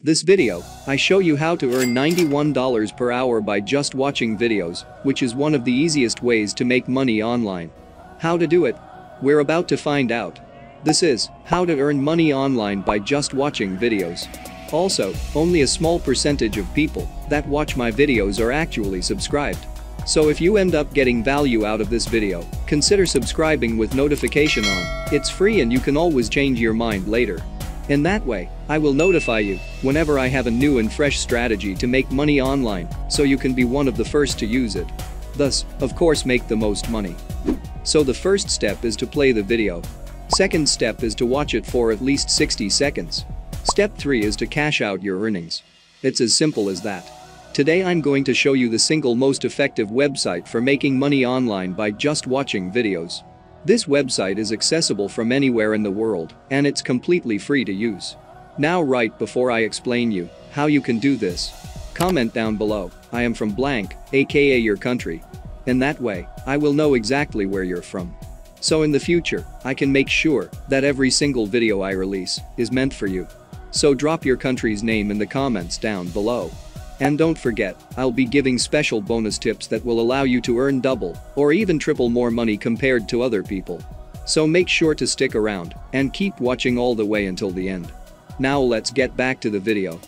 This video, I show you how to earn $91 per hour by just watching videos, which is one of the easiest ways to make money online. How to do it? We're about to find out. This is how to earn money online by just watching videos. Also, only a small percentage of people that watch my videos are actually subscribed. So if you end up getting value out of this video, consider subscribing with notification on. It's free and you can always change your mind later. In that way, I will notify you whenever I have a new and fresh strategy to make money online, so you can be one of the first to use it. Thus, of course make the most money. So the first step is to play the video. Second step is to watch it for at least 60 seconds. Step 3 is to cash out your earnings. It's as simple as that. Today I'm going to show you the single most effective website for making money online by just watching videos. This website is accessible from anywhere in the world, and it's completely free to use. Now right before I explain you how you can do this, comment down below, I am from blank, aka your country. In that way, I will know exactly where you're from. So in the future, I can make sure that every single video I release is meant for you. So drop your country's name in the comments down below. And don't forget, I'll be giving special bonus tips that will allow you to earn double or even triple more money compared to other people. So make sure to stick around and keep watching all the way until the end. Now let's get back to the video.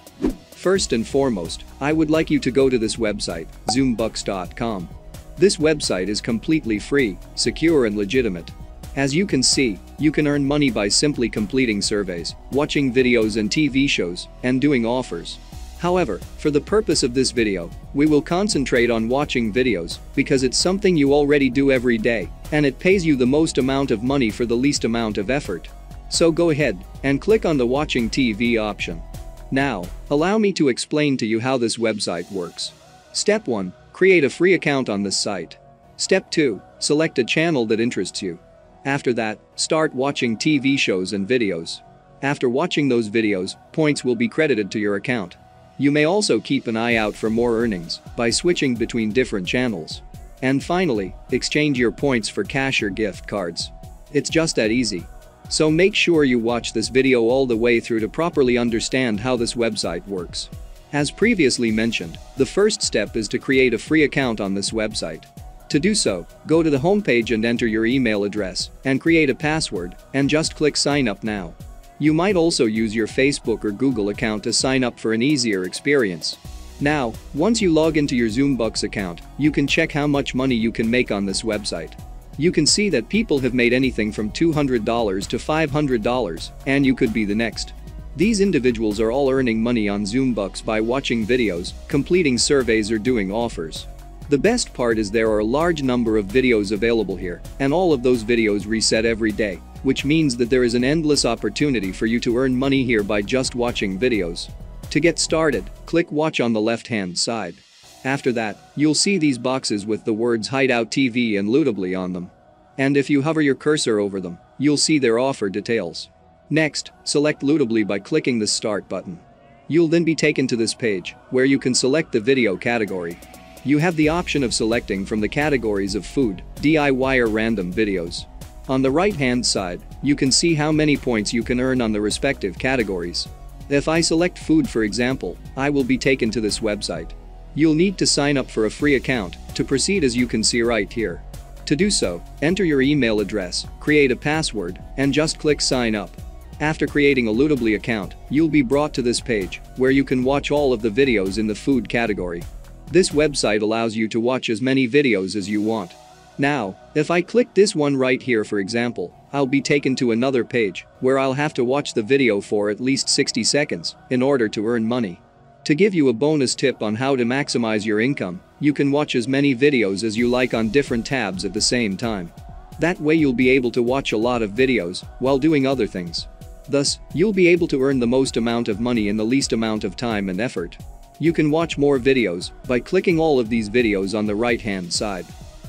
First and foremost, I would like you to go to this website, zoombucks.com. This website is completely free, secure and legitimate. As you can see, you can earn money by simply completing surveys, watching videos and TV shows, and doing offers. However, for the purpose of this video, we will concentrate on watching videos because it's something you already do every day and it pays you the most amount of money for the least amount of effort. So go ahead and click on the watching TV option. Now, allow me to explain to you how this website works. Step 1. Create a free account on this site. Step 2. Select a channel that interests you. After that, start watching TV shows and videos. After watching those videos, points will be credited to your account. You may also keep an eye out for more earnings by switching between different channels. And finally, exchange your points for cash or gift cards. It's just that easy. So make sure you watch this video all the way through to properly understand how this website works. As previously mentioned, the first step is to create a free account on this website. To do so, go to the homepage and enter your email address and create a password and just click sign up now. You might also use your Facebook or Google account to sign up for an easier experience. Now, once you log into your Zoombucks account, you can check how much money you can make on this website. You can see that people have made anything from $200 to $500, and you could be the next. These individuals are all earning money on Zoombucks by watching videos, completing surveys or doing offers. The best part is there are a large number of videos available here, and all of those videos reset every day which means that there is an endless opportunity for you to earn money here by just watching videos. To get started, click watch on the left hand side. After that, you'll see these boxes with the words Hideout TV and Lootably on them. And if you hover your cursor over them, you'll see their offer details. Next, select Lootably by clicking the start button. You'll then be taken to this page, where you can select the video category. You have the option of selecting from the categories of food, DIY or random videos. On the right-hand side, you can see how many points you can earn on the respective categories. If I select food for example, I will be taken to this website. You'll need to sign up for a free account to proceed as you can see right here. To do so, enter your email address, create a password, and just click sign up. After creating a Lootably account, you'll be brought to this page where you can watch all of the videos in the food category. This website allows you to watch as many videos as you want. Now, if I click this one right here for example, I'll be taken to another page where I'll have to watch the video for at least 60 seconds in order to earn money. To give you a bonus tip on how to maximize your income, you can watch as many videos as you like on different tabs at the same time. That way you'll be able to watch a lot of videos while doing other things. Thus, you'll be able to earn the most amount of money in the least amount of time and effort. You can watch more videos by clicking all of these videos on the right hand side.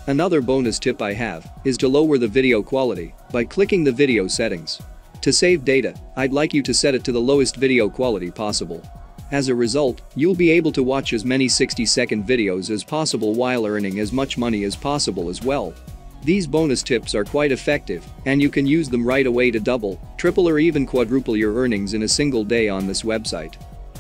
Another bonus tip I have is to lower the video quality by clicking the video settings. To save data, I'd like you to set it to the lowest video quality possible. As a result, you'll be able to watch as many 60-second videos as possible while earning as much money as possible as well. These bonus tips are quite effective, and you can use them right away to double, triple or even quadruple your earnings in a single day on this website.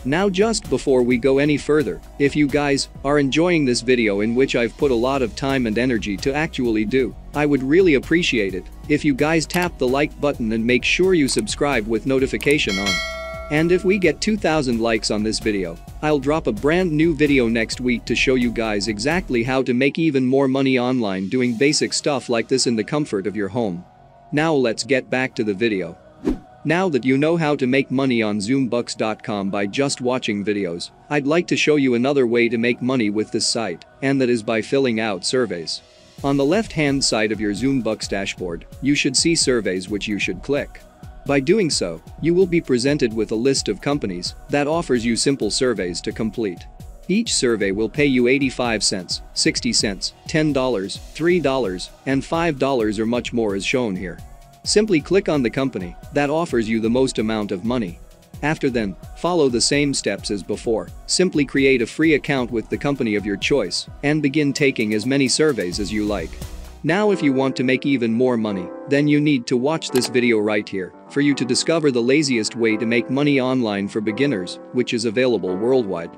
Now just before we go any further, if you guys are enjoying this video in which I've put a lot of time and energy to actually do, I would really appreciate it if you guys tap the like button and make sure you subscribe with notification on. And if we get 2000 likes on this video, I'll drop a brand new video next week to show you guys exactly how to make even more money online doing basic stuff like this in the comfort of your home. Now let's get back to the video. Now that you know how to make money on zoombucks.com by just watching videos, I'd like to show you another way to make money with this site, and that is by filling out surveys. On the left-hand side of your Zoombucks dashboard, you should see surveys which you should click. By doing so, you will be presented with a list of companies that offers you simple surveys to complete. Each survey will pay you 85 cents, 60 cents, $10, $3, and $5 or much more as shown here. Simply click on the company that offers you the most amount of money. After then, follow the same steps as before, simply create a free account with the company of your choice and begin taking as many surveys as you like. Now if you want to make even more money, then you need to watch this video right here for you to discover the laziest way to make money online for beginners, which is available worldwide.